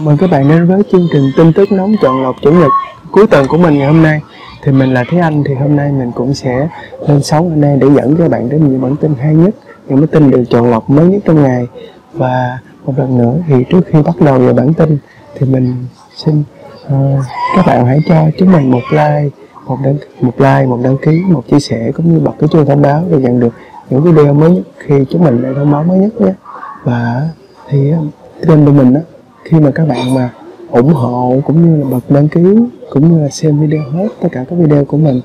Chào mừng các bạn đến với chương trình tin tức nóng chọn lọc chủ nhật cuối tuần của mình ngày hôm nay. Thì mình là Thế Anh thì hôm nay mình cũng sẽ lên sóng ở đây để dẫn các bạn đến những bản tin hay nhất, những bản tin được chọn lọc mới nhất trong ngày. Và một lần nữa thì trước khi bắt đầu vào bản tin thì mình xin uh, các bạn hãy cho chúng mình một like, một đăng một like, một đăng ký, một chia sẻ cũng như bật cái chuông thông báo để nhận được những video mới nhất khi chúng mình lại thông báo mới nhất nhé. Và thì ờ, kênh của mình đó khi mà các bạn mà ủng hộ cũng như là bật đăng ký cũng như là xem video hết tất cả các video của mình,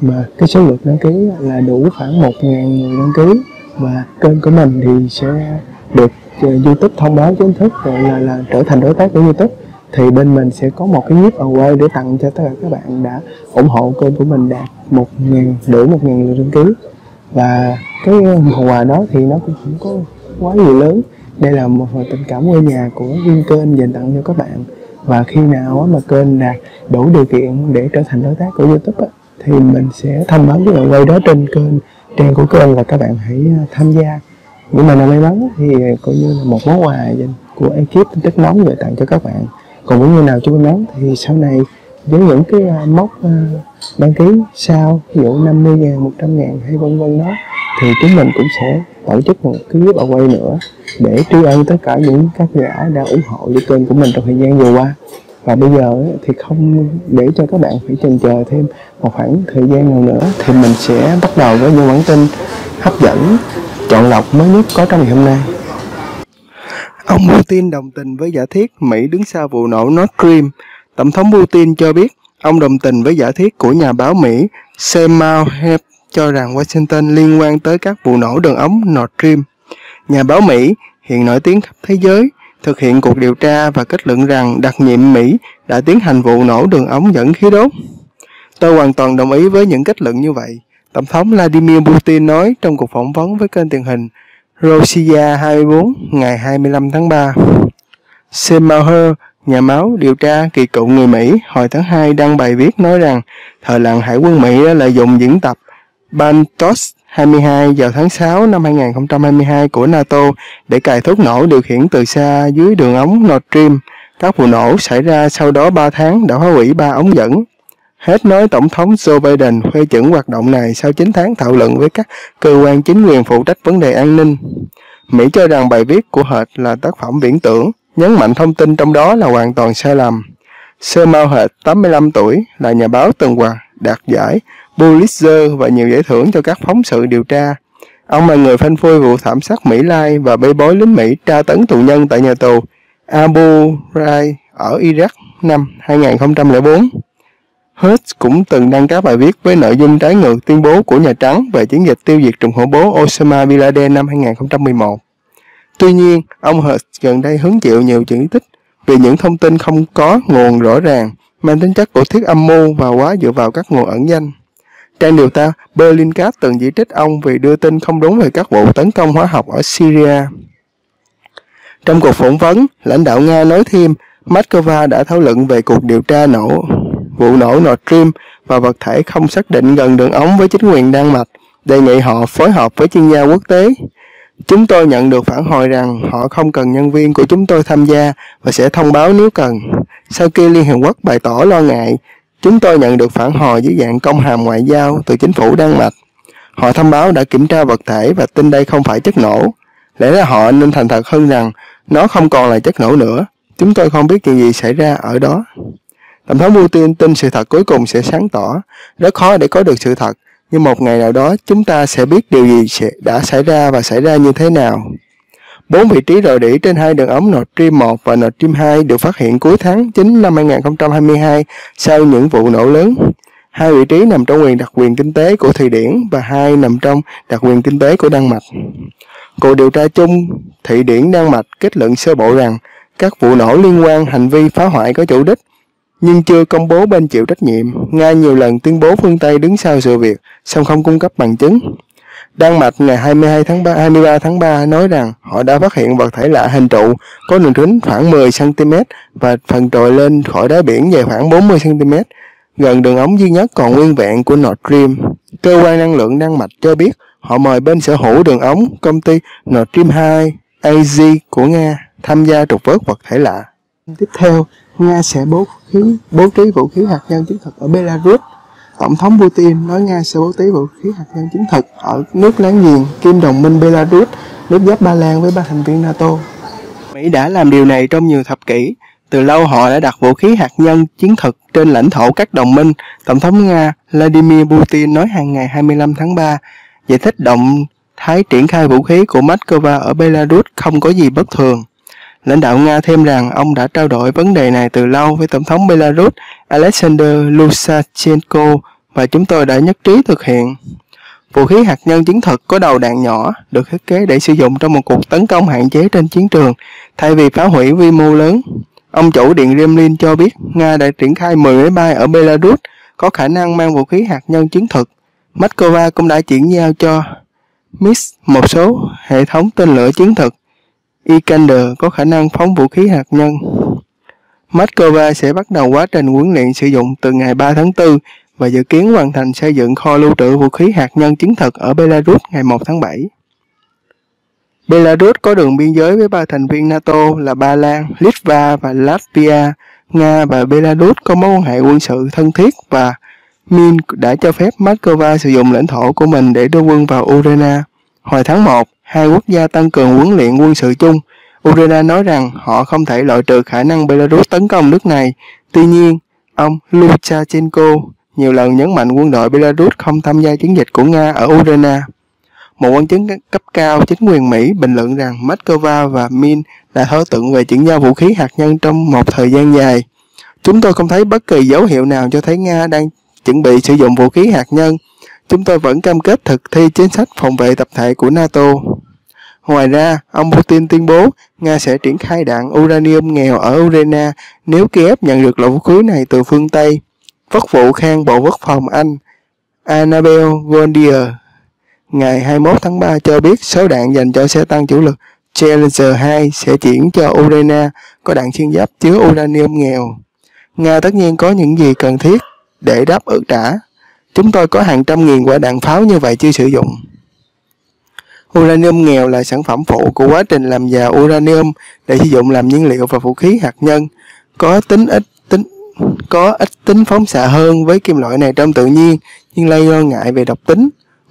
mà cái số lượng đăng ký là đủ khoảng một ngàn người đăng ký, và kênh của mình thì sẽ được ờ, YouTube thông báo chính thức rồi là là trở thành đối tác của YouTube, thì bên mình sẽ có một cái gift away để tặng cho tất cả các bạn đã ủng hộ kênh của mình đạt một ngàn, đủ một ngàn lượt đăng ký. Và cái ờ, phần quà đó thì nó cũng không có quá gì lớn đây là một phần tình cảm quê nhà của viên kênh dành tặng cho các bạn. Và khi nào mà kênh đạt đủ điều kiện để trở thành đối tác của youtube thì mình sẽ thông báo với bạn quay đó trên kênh trang của kênh và các bạn hãy à, tham gia. Nhưng mà nào may mắn thì coi như là một món quà dành của ekip tin tức nóng gửi tặng cho các bạn. Còn những người nào chưa may mắn thì sau này với những cái à, mốc à, đăng ký sau ví dụ 50 ngàn 100 ngàn hay vân vân đó, thì chúng mình cũng sẽ tổ chức một cái clip quay nữa để tri ân tất cả những các giả đã ủng hộ cho kênh của mình trong thời gian vừa qua. Và bây giờ thì không để cho các bạn phải chần chờ thêm một khoảng thời gian nào nữa thì mình sẽ bắt đầu với những bản tin hấp dẫn, chọn lọc mới nhất có trong ngày hôm nay. Ông Putin đồng tình với giả thiết Mỹ đứng sau vụ nổ Nord Stream. Tổng thống Putin cho biết ông đồng tình với giả thiết của nhà báo Mỹ Samuel cho rằng Washington liên quan tới các vụ nổ đường ống Nord Stream. Nhà báo Mỹ hiện nổi tiếng khắp thế giới thực hiện cuộc điều tra và kết luận rằng đặc nhiệm Mỹ đã tiến hành vụ nổ đường ống dẫn khí đốt. Tôi hoàn toàn đồng ý với những kết luận như vậy. Tổng thống Vladimir Putin nói trong cuộc phỏng vấn với kênh truyền hình Rosia 24 ngày 25 tháng 3. Seymour, nhà máu điều tra kỳ cựu người Mỹ, hồi tháng 2 đăng bài viết nói rằng thời lặn hải quân Mỹ đã lợi dụng diễn tập Bantos 22 vào tháng 6 năm 2022 của NATO để cài thuốc nổ điều khiển từ xa dưới đường ống Nord Stream. Các vụ nổ xảy ra sau đó 3 tháng đã phá hủy 3 ống dẫn. Hết nói Tổng thống Joe Biden phê chuẩn hoạt động này sau 9 tháng thảo luận với các cơ quan chính quyền phụ trách vấn đề an ninh. Mỹ cho rằng bài viết của Hệt là tác phẩm viễn tưởng, nhấn mạnh thông tin trong đó là hoàn toàn sai lầm. Sơ Mao Hệt, 85 tuổi, là nhà báo từng hoạt đạt giải Pulitzer và nhiều giải thưởng cho các phóng sự điều tra. Ông là người phanh phui vụ thảm sát Mỹ Lai và bê bối lính Mỹ tra tấn tù nhân tại nhà tù Abu Ghraib ở Iraq năm 2004. Hertz cũng từng đăng các bài viết với nội dung trái ngược tuyên bố của Nhà Trắng về chiến dịch tiêu diệt trùm khủng bố Osama Bin Laden năm 2011. Tuy nhiên, ông Hertz gần đây hứng chịu nhiều chỉ tích vì những thông tin không có nguồn rõ ràng, mang tính chất của thiết âm mưu và quá dựa vào các nguồn ẩn danh. Trang điều tra Berlincat từng chỉ trích ông vì đưa tin không đúng về các vụ tấn công hóa học ở Syria. Trong cuộc phỏng vấn, lãnh đạo Nga nói thêm Moscow đã thảo luận về cuộc điều tra nổ vụ nổ Nord Stream và vật thể không xác định gần đường ống với chính quyền Đan Mạch, đề nghị họ phối hợp với chuyên gia quốc tế. Chúng tôi nhận được phản hồi rằng họ không cần nhân viên của chúng tôi tham gia và sẽ thông báo nếu cần. Sau khi Liên Hợp Quốc bày tỏ lo ngại, chúng tôi nhận được phản hồi dưới dạng công hàm ngoại giao từ chính phủ Đan Mạch. Họ thông báo đã kiểm tra vật thể và tin đây không phải chất nổ. Lẽ ra họ nên thành thật hơn rằng nó không còn là chất nổ nữa. Chúng tôi không biết chuyện gì xảy ra ở đó. Tổng thống Putin tin sự thật cuối cùng sẽ sáng tỏ. Rất khó để có được sự thật, nhưng một ngày nào đó chúng ta sẽ biết điều gì sẽ đã xảy ra và xảy ra như thế nào. Bốn vị trí rò rỉ trên hai đường ống Nord Stream 1 và Nord Stream 2 được phát hiện cuối tháng 9 năm 2022 sau những vụ nổ lớn. Hai vị trí nằm trong quyền đặc quyền kinh tế của Thụy Điển và hai nằm trong đặc quyền kinh tế của Đan Mạch. Cuộc điều tra chung Thụy Điển Đan Mạch kết luận sơ bộ rằng các vụ nổ liên quan hành vi phá hoại có chủ đích nhưng chưa công bố bên chịu trách nhiệm. Nga nhiều lần tuyên bố phương Tây đứng sau sự việc, song không cung cấp bằng chứng. Đan Mạch ngày 22 tháng 3, 23 tháng 3 nói rằng họ đã phát hiện vật thể lạ hình trụ có đường kính khoảng 10 cm và phần trồi lên khỏi đáy biển dài khoảng 40 cm, gần đường ống duy nhất còn nguyên vẹn của Nord Stream. Cơ quan năng lượng Đan Mạch cho biết họ mời bên sở hữu đường ống công ty Nord Stream 2 AZ của Nga tham gia trục vớt vật thể lạ. Tiếp theo, Nga sẽ bố khí bố trí vũ khí hạt nhân chiến thuật ở Belarus. Tổng thống Putin nói Nga sẽ bố trí vũ khí hạt nhân chiến thuật ở nước láng giềng kim đồng minh Belarus, nước giáp Ba Lan với ba thành viên NATO. Mỹ đã làm điều này trong nhiều thập kỷ. Từ lâu họ đã đặt vũ khí hạt nhân chiến thuật trên lãnh thổ các đồng minh. Tổng thống Nga Vladimir Putin nói hàng ngày 25 tháng 3, giải thích động thái triển khai vũ khí của Moscow ở Belarus không có gì bất thường. Lãnh đạo Nga thêm rằng ông đã trao đổi vấn đề này từ lâu với Tổng thống Belarus Alexander Lukashenko và chúng tôi đã nhất trí thực hiện. Vũ khí hạt nhân chiến thuật có đầu đạn nhỏ, được thiết kế để sử dụng trong một cuộc tấn công hạn chế trên chiến trường, thay vì phá hủy quy mô lớn. Ông chủ Điện Kremlin cho biết Nga đã triển khai 10 máy bay ở Belarus có khả năng mang vũ khí hạt nhân chiến thuật. Moscow cũng đã chuyển giao cho MIS một số hệ thống tên lửa chiến thuật Iskander có khả năng phóng vũ khí hạt nhân. Moscow sẽ bắt đầu quá trình huấn luyện sử dụng từ ngày 3 tháng 4 và dự kiến hoàn thành xây dựng kho lưu trữ vũ khí hạt nhân chiến thực ở Belarus ngày 1 tháng 7. Belarus có đường biên giới với ba thành viên NATO là Ba Lan, Litva và Latvia. Nga và Belarus có mối quan hệ quân sự thân thiết và Minsk đã cho phép Moscow sử dụng lãnh thổ của mình để đưa quân vào Ukraine. Hồi tháng 1, hai quốc gia tăng cường huấn luyện quân sự chung. Ukraine nói rằng họ không thể loại trừ khả năng Belarus tấn công nước này. Tuy nhiên, ông Lukashenko nhiều lần nhấn mạnh quân đội Belarus không tham gia chiến dịch của Nga ở Ukraine. Một quan chức cấp cao chính quyền Mỹ bình luận rằng Moscow và Min đã thỏa thuận về chuyển giao vũ khí hạt nhân trong một thời gian dài. Chúng tôi không thấy bất kỳ dấu hiệu nào cho thấy Nga đang chuẩn bị sử dụng vũ khí hạt nhân. Chúng tôi vẫn cam kết thực thi chính sách phòng vệ tập thể của NATO. Ngoài ra, ông Putin tuyên bố Nga sẽ triển khai đạn uranium nghèo ở Ukraine nếu Kiev nhận được loại vũ khí này từ phương Tây. Vất vụ khang Bộ Quốc phòng Anh Annabel Gondier ngày 21 tháng 3 cho biết số đạn dành cho xe tăng chủ lực Challenger 2 sẽ chuyển cho Ukraine có đạn xuyên giáp chứa uranium nghèo. Nga tất nhiên có những gì cần thiết để đáp ứng trả. Chúng tôi có hàng trăm nghìn quả đạn pháo như vậy chưa sử dụng. Uranium nghèo là sản phẩm phụ của quá trình làm già uranium để sử dụng làm nhiên liệu và vũ khí hạt nhân. Có tính ít tính có ít tính phóng xạ hơn với kim loại này trong tự nhiên, nhưng gây lo ngại về độc tính.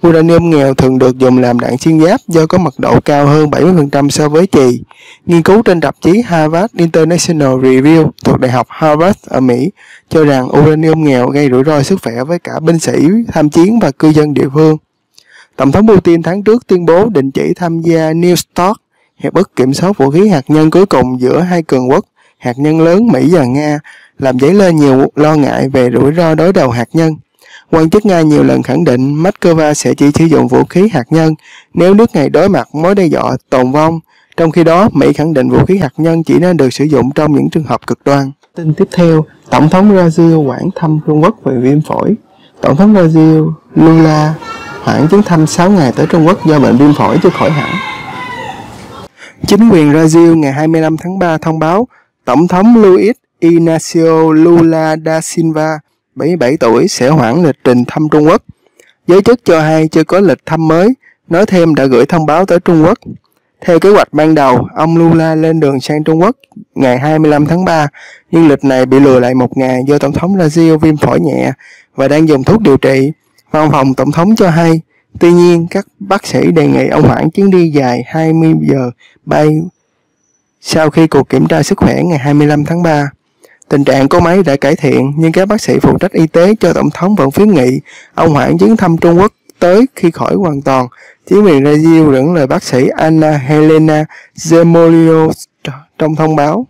Uranium nghèo thường được dùng làm đạn xuyên giáp do có mật độ cao hơn 70% so với chì. Nghiên cứu trên tạp chí Harvard International Review thuộc Đại học Harvard ở Mỹ cho rằng uranium nghèo gây rủi ro sức khỏe với cả binh sĩ, tham chiến và cư dân địa phương. Tổng thống Putin tháng trước tuyên bố định chỉ tham gia New START, hiệp ước kiểm soát vũ khí hạt nhân cuối cùng giữa hai cường quốc hạt nhân lớn Mỹ và Nga, làm dấy lên nhiều lo ngại về rủi ro đối đầu hạt nhân. Quan chức Nga nhiều lần khẳng định Moscow sẽ chỉ sử dụng vũ khí hạt nhân nếu nước này đối mặt mối đe dọa tồn vong, trong khi đó Mỹ khẳng định vũ khí hạt nhân chỉ nên được sử dụng trong những trường hợp cực đoan. Tin tiếp theo, Tổng thống Brazil hoãn thăm Trung Quốc về viêm phổi. Tổng thống Brazil Lula hoãn chuyến thăm 6 ngày tới Trung Quốc do bệnh viêm phổi chưa khỏi hẳn. Chính quyền Brazil ngày 25 tháng 3 thông báo Tổng thống Luiz Inácio Lula da Silva 77 tuổi sẽ hoãn lịch trình thăm Trung Quốc. Giới chức cho hay chưa có lịch thăm mới, nói thêm đã gửi thông báo tới Trung Quốc. Theo kế hoạch ban đầu, ông Lula lên đường sang Trung Quốc ngày 25 tháng 3, nhưng lịch này bị lùi lại một ngày do Tổng thống Brazil viêm phổi nhẹ và đang dùng thuốc điều trị. Văn phòng Tổng thống cho hay, tuy nhiên các bác sĩ đề nghị ông hoãn chuyến đi dài 20 giờ bay sau khi cuộc kiểm tra sức khỏe ngày 25 tháng 3. Tình trạng của máy đã cải thiện, nhưng các bác sĩ phụ trách y tế cho Tổng thống vẫn khuyến nghị ông hoãn chuyến thăm Trung Quốc tới khi khỏi hoàn toàn. Chính quyền Brazil dẫn lời bác sĩ Anna Helena Zemolio trong thông báo.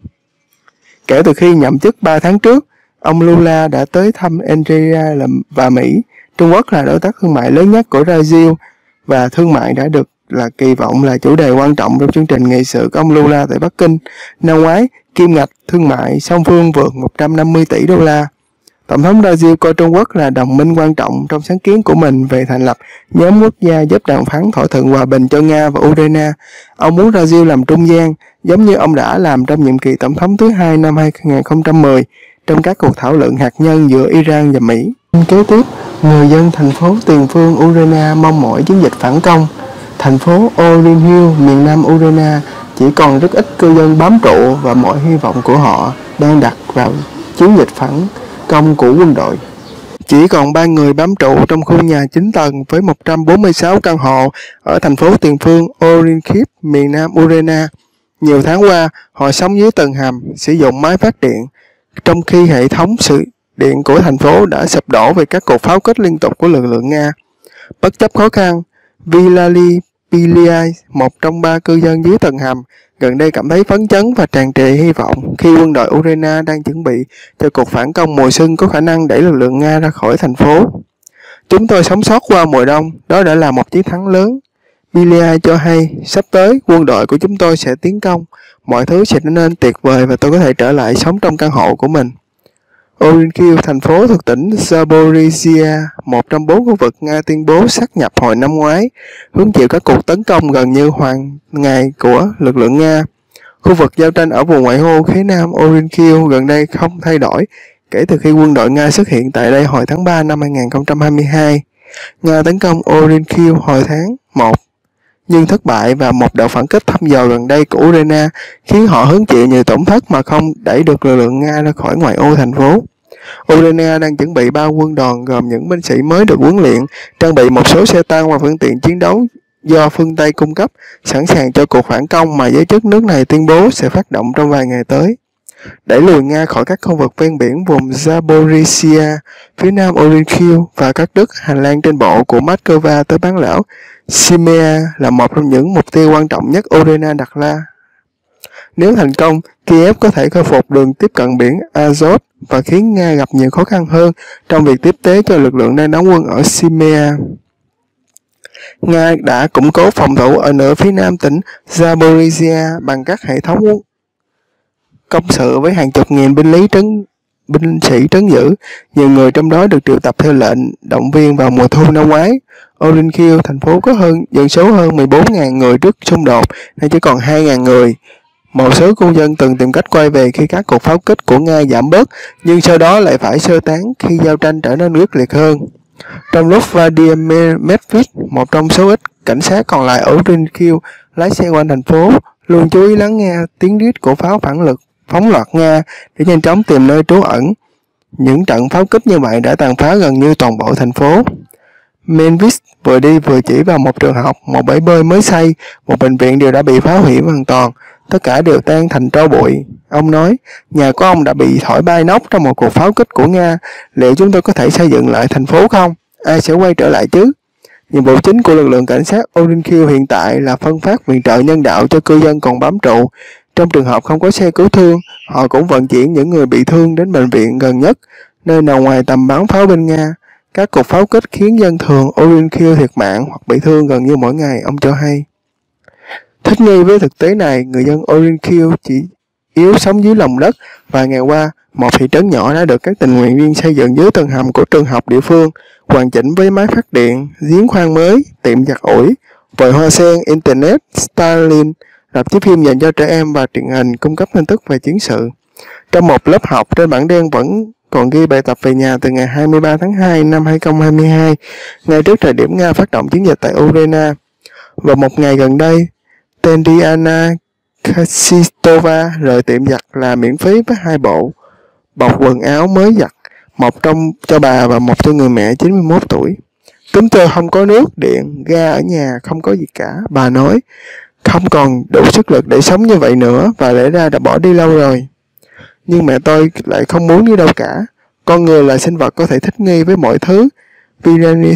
Kể từ khi nhậm chức 3 tháng trước, ông Lula đã tới thăm Nigeria và Mỹ. Trung Quốc là đối tác thương mại lớn nhất của Brazil và thương mại đã được là kỳ vọng là chủ đề quan trọng trong chương trình nghị sự của ông Lula tại Bắc Kinh. Năm ngoái, kim ngạch thương mại song phương vượt 150 tỷ đô la. Tổng thống Brazil coi Trung Quốc là đồng minh quan trọng trong sáng kiến của mình về thành lập nhóm quốc gia giúp đàm phán thỏa thuận hòa bình cho Nga và Ukraine. Ông muốn Brazil làm trung gian, giống như ông đã làm trong nhiệm kỳ tổng thống thứ hai năm 2010 trong các cuộc thảo luận hạt nhân giữa Iran và Mỹ. Kế tiếp, người dân thành phố tiền phương Ukraine mong mỏi chiến dịch phản công. Thành phố Orin Hill, miền nam Urena chỉ còn rất ít cư dân bám trụ và mọi hy vọng của họ đang đặt vào chiến dịch phản công của quân đội. Chỉ còn ba người bám trụ trong khu nhà 9 tầng với 146 căn hộ ở thành phố tiền phương Orinkip, miền nam Urena. Nhiều tháng qua, họ sống dưới tầng hầm, sử dụng máy phát điện, trong khi hệ thống sự điện của thành phố đã sụp đổ vì các cuộc pháo kích liên tục của lực lượng Nga. Bất chấp khó khăn, Vilali Piliai, một trong ba cư dân dưới tầng hầm, gần đây cảm thấy phấn chấn và tràn trề hy vọng khi quân đội Ukraine đang chuẩn bị cho cuộc phản công mùa xuân có khả năng đẩy lực lượng Nga ra khỏi thành phố. Chúng tôi sống sót qua mùa đông, đó đã là một chiến thắng lớn. Bilia cho hay, sắp tới quân đội của chúng tôi sẽ tiến công, mọi thứ sẽ trở nên tuyệt vời và tôi có thể trở lại sống trong căn hộ của mình. Orinkyu, thành phố thuộc tỉnh Zaporizhia, một trong bốn khu vực Nga tuyên bố sát nhập hồi năm ngoái, hứng chịu các cuộc tấn công gần như hoàng ngày của lực lượng Nga. Khu vực giao tranh ở vùng ngoại ô phía nam Orinkyu gần đây không thay đổi kể từ khi quân đội Nga xuất hiện tại đây hồi tháng 3 năm 2022. Nga tấn công Orinkyu hồi tháng 1 nhưng thất bại và một đợt phản kích thăm dò gần đây của Ukraine khiến họ hứng chịu nhiều tổn thất mà không đẩy được lực lượng Nga ra khỏi ngoại ô thành phố. Ukraine đang chuẩn bị ba quân đoàn gồm những binh sĩ mới được huấn luyện, trang bị một số xe tăng và phương tiện chiến đấu do phương Tây cung cấp, sẵn sàng cho cuộc phản công mà giới chức nước này tuyên bố sẽ phát động trong vài ngày tới. Đẩy lùi Nga khỏi các khu vực ven biển vùng Zaporizhia, phía nam Orinkyu và các đất hành lang trên bộ của Moscow tới bán đảo Crimea là một trong những mục tiêu quan trọng nhất Ukraine đặt ra. Nếu thành công, Kiev có thể khôi phục đường tiếp cận biển Azov và khiến Nga gặp nhiều khó khăn hơn trong việc tiếp tế cho lực lượng đang đóng quân ở Crimea. Nga đã củng cố phòng thủ ở nửa phía nam tỉnh Zaporizhia bằng các hệ thống công sự với hàng chục nghìn binh lý trấn binh sĩ trấn giữ. Nhiều người trong đó được triệu tập theo lệnh động viên vào mùa thu năm ngoái. Orinkiel, thành phố có hơn dân số hơn 14.000 người trước xung đột, nay chỉ còn 2.000 người. Một số cư dân từng tìm cách quay về khi các cuộc pháo kích của Nga giảm bớt, nhưng sau đó lại phải sơ tán khi giao tranh trở nên quyết liệt hơn. Trong lúc Vladimir Medvedev, một trong số ít cảnh sát còn lại ở Rinkiel, lái xe quanh thành phố, luôn chú ý lắng nghe tiếng rít của pháo phản lực phóng loạt Nga để nhanh chóng tìm nơi trú ẩn. Những trận pháo kích như vậy đã tàn phá gần như toàn bộ thành phố. Menvis vừa đi vừa chỉ vào một trường học, một bể bơi mới xây, một bệnh viện đều đã bị phá hủy hoàn toàn. Tất cả đều tan thành tro bụi. Ông nói, nhà của ông đã bị thổi bay nóc trong một cuộc pháo kích của Nga. Liệu chúng tôi có thể xây dựng lại thành phố không? Ai sẽ quay trở lại chứ? Nhiệm vụ chính của lực lượng cảnh sát Orinkyu hiện tại là phân phát viện trợ nhân đạo cho cư dân còn bám trụ, trong trường hợp không có xe cứu thương, họ cũng vận chuyển những người bị thương đến bệnh viện gần nhất, nơi nào ngoài tầm bắn pháo bên Nga. Các cuộc pháo kích khiến dân thường Orinkyo thiệt mạng hoặc bị thương gần như mỗi ngày, ông cho hay. Thích nghi với thực tế này, người dân Orinkyo chỉ yếu sống dưới lòng đất và ngày qua, một thị trấn nhỏ đã được các tình nguyện viên xây dựng dưới tầng hầm của trường học địa phương, hoàn chỉnh với máy phát điện, giếng khoan mới, tiệm giặt ủi, vòi hoa sen, internet, Starlink, rạp chiếu phim dành cho trẻ em và truyền hình cung cấp tin tức về chiến sự. Trong một lớp học trên bảng đen vẫn còn ghi bài tập về nhà từ ngày 23 tháng 2 năm 2022, ngay trước thời điểm Nga phát động chiến dịch tại Ukraine. Và một ngày gần đây, tên Diana Kasistova rời tiệm giặt là miễn phí với hai bộ bọc quần áo mới giặt, một trong cho bà và một cho người mẹ 91 tuổi. Chúng tôi không có nước, điện, ga ở nhà, không có gì cả, bà nói không còn đủ sức lực để sống như vậy nữa và lẽ ra đã bỏ đi lâu rồi. Nhưng mẹ tôi lại không muốn đi đâu cả. Con người là sinh vật có thể thích nghi với mọi thứ. Virani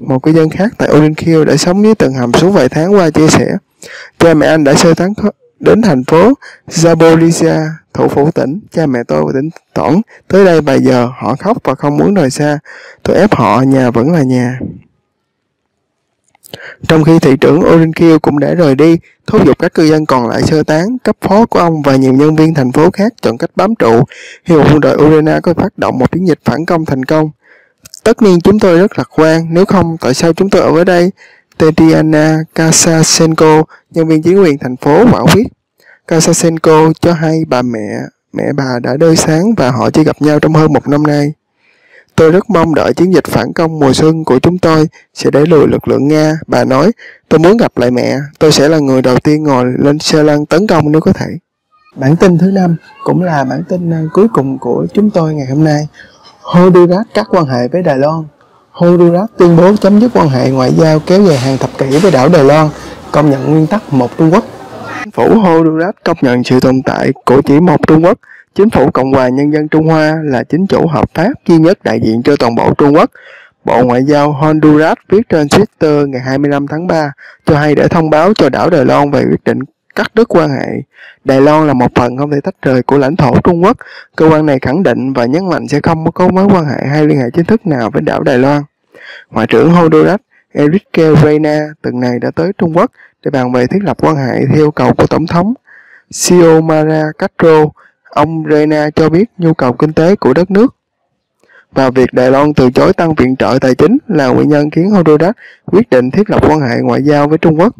một cư dân khác tại Orinkyo đã sống dưới tầng hầm suốt vài tháng qua chia sẻ. Cha mẹ anh đã sơ tán đến thành phố Zaporizhia, thủ phủ tỉnh. Cha mẹ tôi và tỉnh tỏn. Tới đây vài giờ họ khóc và không muốn rời xa. Tôi ép họ, nhà vẫn là nhà. Trong khi thị trưởng Orinkyo cũng đã rời đi, thúc giục các cư dân còn lại sơ tán, cấp phó của ông và nhiều nhân viên thành phố khác chọn cách bám trụ, hy vọng quân đội Urena có phát động một chiến dịch phản công thành công. Tất nhiên chúng tôi rất lạc quan, nếu không tại sao chúng tôi ở với đây? Tetiana Kasasenko, nhân viên chính quyền thành phố quả quyết. Kasasenko cho hay bà mẹ, mẹ bà đã đơi sáng và họ chỉ gặp nhau trong hơn một năm nay. Tôi rất mong đợi chiến dịch phản công mùa xuân của chúng tôi sẽ đẩy lùi lực lượng Nga. Bà nói, tôi muốn gặp lại mẹ. Tôi sẽ là người đầu tiên ngồi lên xe lăn tấn công nếu có thể. Bản tin thứ năm cũng là bản tin ờ, cuối cùng của chúng tôi ngày hôm nay. Honduras cắt quan hệ với Đài Loan. Honduras tuyên bố chấm dứt quan hệ ngoại giao kéo dài hàng thập kỷ với đảo Đài Loan, công nhận nguyên tắc một Trung Quốc. Chính phủ Honduras công nhận sự tồn tại của chỉ một Trung Quốc. Chính phủ Cộng hòa Nhân dân Trung Hoa là chính chủ hợp pháp duy nhất đại diện cho toàn bộ Trung Quốc. Bộ Ngoại giao Honduras viết trên Twitter ngày 25 tháng 3 cho hay để thông báo cho đảo Đài Loan về quyết định cắt đứt quan hệ. Đài Loan là một phần không thể tách rời của lãnh thổ Trung Quốc. Cơ quan này khẳng định và nhấn mạnh sẽ không có mối quan hệ hay liên hệ chính thức nào với đảo Đài Loan. Ngoại trưởng Honduras, Enrique Reina tuần này đã tới Trung Quốc để bàn về thiết lập quan hệ theo yêu cầu của Tổng thống Xiomara Castro. Ông Reina cho biết nhu cầu kinh tế của đất nước và việc Đài Loan từ chối tăng viện trợ tài chính là nguyên nhân khiến Honduras quyết định thiết lập quan hệ ngoại giao với Trung Quốc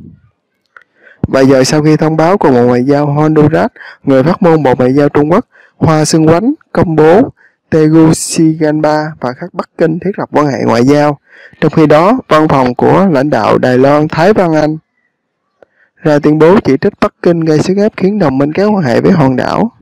và giờ sau khi thông báo của Bộ Ngoại giao Honduras, người phát ngôn Bộ Ngoại giao Trung Quốc Hoa Xuân Quánh công bố Tegucigalpa và khắc Bắc Kinh thiết lập quan hệ ngoại giao. Trong khi đó, văn phòng của lãnh đạo Đài Loan Thái Văn Anh ra tuyên bố chỉ trích Bắc Kinh gây sức ép khiến đồng minh kéo quan hệ với hòn đảo.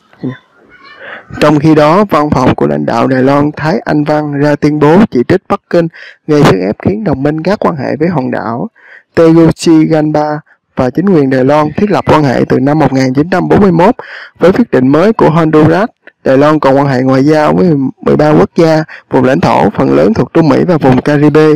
Trong khi đó, văn phòng của lãnh đạo Đài Loan Thái Anh Văn ra tuyên bố chỉ trích Bắc Kinh gây sức ép khiến đồng minh gác quan hệ với hòn đảo. Tegucigalpa và chính quyền Đài Loan thiết lập quan hệ từ năm 1941 với quyết định mới của Honduras. Đài Loan còn quan hệ ngoại giao với 13 quốc gia, vùng lãnh thổ phần lớn thuộc Trung Mỹ và vùng Caribe.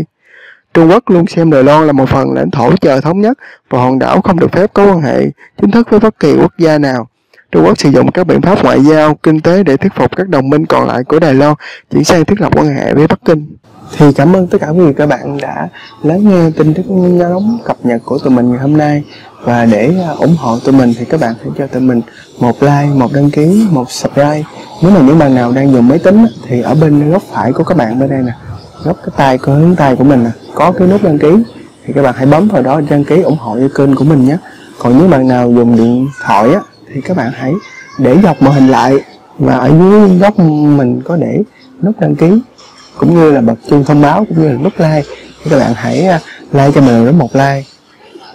Trung Quốc luôn xem Đài Loan là một phần lãnh thổ chờ thống nhất và hòn đảo không được phép có quan hệ chính thức với bất kỳ quốc gia nào. Trung Quốc sử dụng các biện pháp ngoại giao, kinh tế để thuyết phục các đồng minh còn lại của Đài Loan chuyển sang thiết lập quan hệ với Bắc Kinh. Thì cảm ơn tất cả quý vị các bạn đã lắng nghe tin tức nóng cập nhật của tụi mình ngày hôm nay. Và để à, ủng hộ tụi mình thì các bạn hãy cho tụi mình một like, một đăng ký, một subscribe. Nếu mà những bạn nào đang dùng máy tính thì ở bên góc phải của các bạn bên đây nè, góc cái tay của hướng tay của mình nè, có cái nút đăng ký thì các bạn hãy bấm vào đó đăng ký ủng hộ cho kênh của mình nhé. Còn những bạn nào dùng điện thoại á thì các bạn hãy để dọc màn hình lại. Và ở dưới góc mình có để nút đăng ký cũng như là bật chuông thông báo cũng như là nút like. Thì các bạn hãy à, like cho mình đến một like.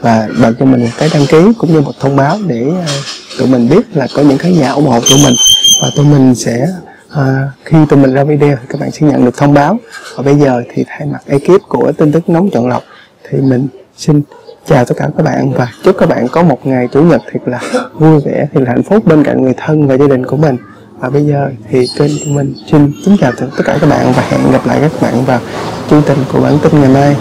Và bật cho mình một cái đăng ký cũng như một thông báo để à, tụi mình biết là có những khán giả ủng hộ tụi mình. Và tụi mình sẽ à, khi tụi mình ra video thì các bạn sẽ nhận được thông báo. Và bây giờ thì thay mặt ekip của tin tức nóng chọn lọc thì mình xin chào tất cả các bạn. Và chúc các bạn có một ngày chủ nhật thật là vui vẻ thật là hạnh phúc bên cạnh người thân và gia đình của mình và bây giờ thì kênh của mình xin kính chào tất cả các bạn và hẹn gặp lại các bạn vào chương trình của bản tin ngày mai.